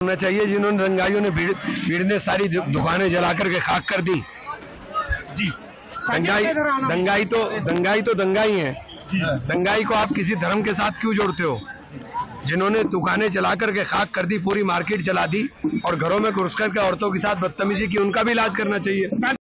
होना चाहिए जिन्होंने दंगाइयों ने भीड़ भीड़ ने सारी दुकानें जला करके खाक कर दी। जी। दंगाई दंगाई तो दंगाई तो दंगाई है। दंगाई को आप किसी धर्म के साथ क्यों जोड़ते हो? जिन्होंने दुकानें जला करके खाक कर दी पूरी मार्केट जला दी और घरों में घुस करके औरतों के साथ बदतमीजी की उनका भी इलाज करना चाहिए।